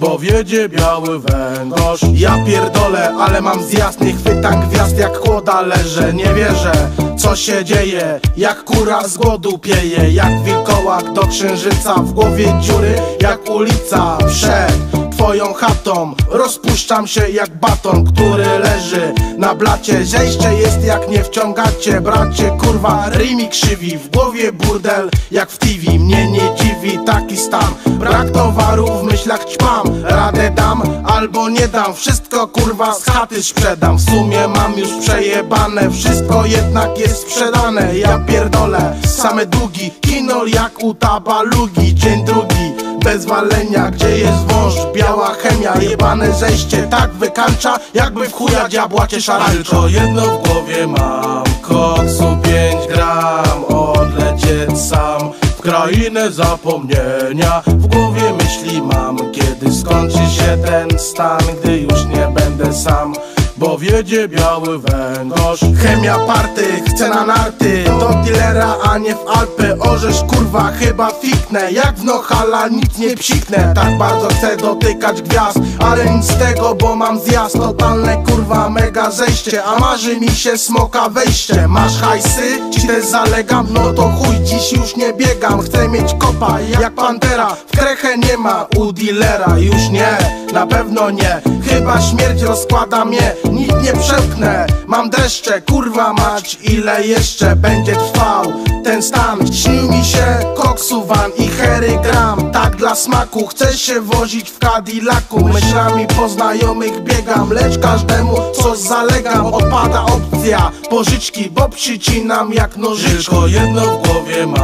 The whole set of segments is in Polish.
bo wiedzie biały węgorz. Ja pierdolę, ale mam zjazd Nie chwytam gwiazd. Jak kłoda leżę Nie wierzę, co się dzieje. Jak kura z głodu pieje Jak wilkołak do księżyca W głowie dziury. Jak ulica Przed twoją chatą. Rozpuszczam się jak baton, który leży na blacie. Zejście jest jak nie wciągacie, bracie Kurwa, rymi krzywi, w głowie burdel Jak w TV, mnie nie dziwi taki stan. Brak towaru, w myślach ćpam. Radę dam albo nie dam. Wszystko kurwa z chaty sprzedam. W sumie mam już przejebane. Wszystko jednak jest sprzedane. Ja pierdolę, same długi. Kinol jak u tabalugi. Dzień drugi bez walenia Gdzie jest wąż, biała chemia Jebane zejście tak wykańcza Jakby w chuja diabła cię szarańcza. Tylko jedno w głowie mam Koksu 5 gram Odlecieć sam w krainę zapomnienia. W głowie myśli mam Kiedy skończy się ten stan Gdy już nie będę sam bo wiedzie biały węgorz. Chemia party, chce na narty. Do dealera, a nie w Alpy. Orzesz kurwa, chyba fiknę. Jak w Nohala nic nie psiknę. Tak bardzo chcę dotykać gwiazd Ale nic z tego, bo mam zjazd. Totalne kurwa, mega zejście. A marzy mi się smoka wejście. Masz hajsy? Ci też zalegam? No to chuj, dziś już nie biegam Chcę mieć kopa, jak pantera. W krechę nie ma u dealera Już nie, na pewno nie. Chyba śmierć rozkłada mnie Nic nie przepchnę. Mam dreszcze, kurwa mać Ile jeszcze będzie trwał ten stan? Śnił mi się koksu van i hery gram Tak dla smaku Chcę się wozić w Cadillacu. Myślami po znajomych biegam Lecz każdemu coś zalegam. Odpada opcja pożyczki Bo przycinam jak nożyczki Tylko jedno w głowie mam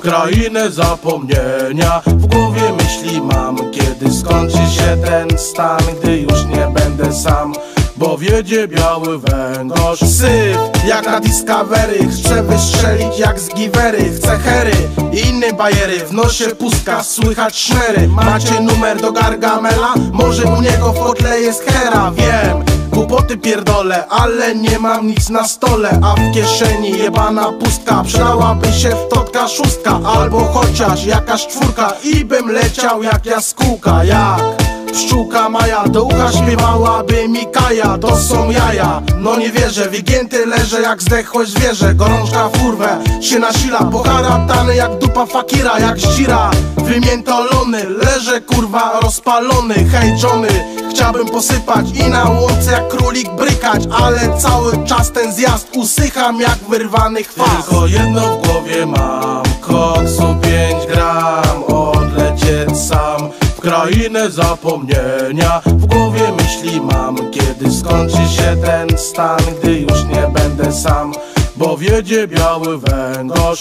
w krainę zapomnienia. W głowie myśli mam Kiedy skończy się ten stan Gdy już nie będę sam bo wiedzie biały węgorz. Syf jak na Discovery Chcę wystrzelić jak z givery. Chcę hery i inne bajery W nosie pustka, słychać szmery. Macie numer do Gargamela? Może u niego w jest hera, wiem Głupoty pierdolę, ale nie mam nic na stole A w kieszeni jebana pustka. Przydałaby się wtotka szóstka Albo chociaż jakaś czwórka I bym leciał jak jaskółka. Jak pszczółka Maja Do ucha śpiewałaby mi Kaja To są jaja, no nie wierzę Wygięty leżę jak zdechłe zwierzę Gorączka furwę się nasila Poharatany jak dupa fakira Jak zdzira, wymiętolony Leżę kurwa rozpalony Hej Johnny, chciałbym posypać I na łące jak królik brykać Ale cały czas ten zjazd Usycham jak wyrwany chwas Tylko jedno w głowie mam Koksu 5 gram Odlecieć sam w krainę zapomnienia. W głowie myśli mam Kiedy skończy się ten stan Gdy już nie będę sam Bo wiedzie biały węgorz